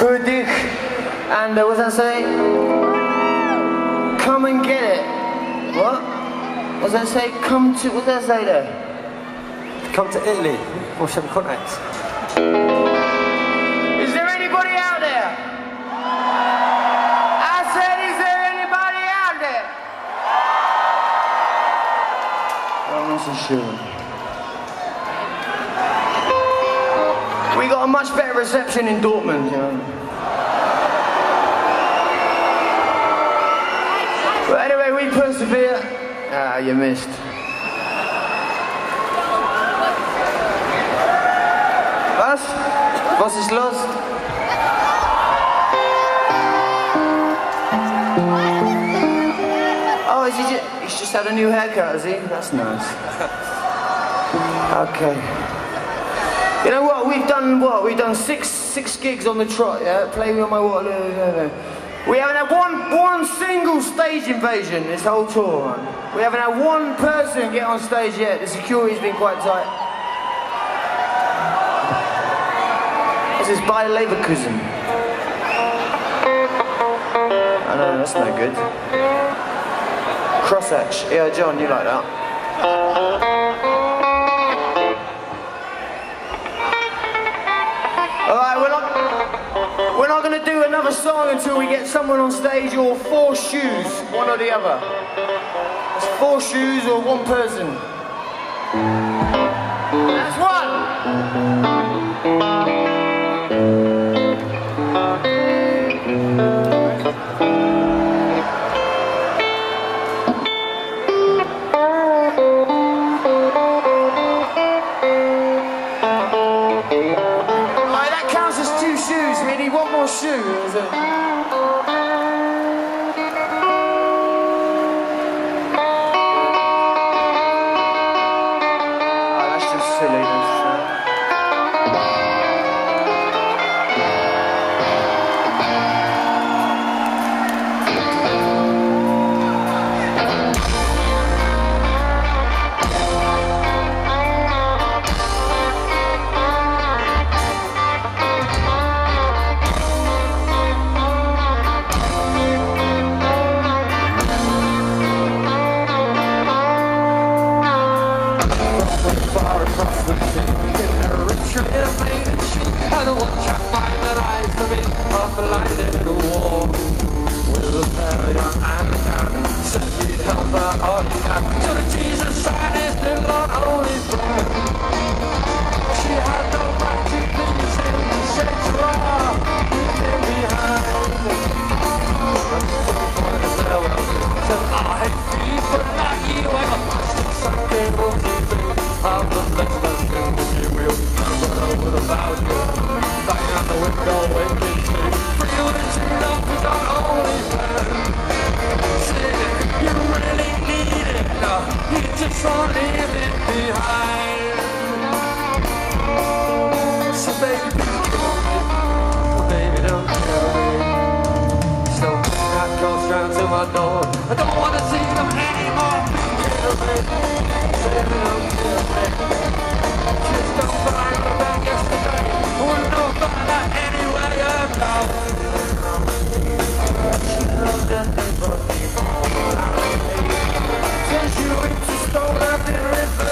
Dich. And uh, what does that say? Come and get it. What? What does that say? Come to, what does that say there? Come to Italy for some contacts. Is there anybody out there? I said, is there anybody out there? I'm not so sure. Got a much better reception in Dortmund, you know. But anyway, we persevere. Ah, you missed. Was? Was ist los? Oh, is he just, he's just had a new haircut, has he? That's nice. Okay. You know what? We've done what? We've done six six gigs on the trot. Yeah, play me on my water. We haven't had one one single stage invasion this whole tour. We haven't had one person get on stage yet. The security's been quite tight. This is by Leverkusen. I know that's no good. Crosshatch. Yeah, John, you like that? Do another song until we get someone on stage or four shoes, one or the other. It's four shoes or one person. That's one. All need one more shoe. Is it? Silly. So the Jesus sign is on only friend. She had no right to to her, leave him behind. But said I hate people like you, and I must something will keep it. I'm the best that can be real, but would about you. Bang out the window, waking me. Free a chin up, it's not you just are leaving behind. So baby, baby, don't me. Round to my door. I don't wanna see them anymore. Baby, don't kill me. Just don't back yesterday. Anyway. I'm that turns you into stone like the river.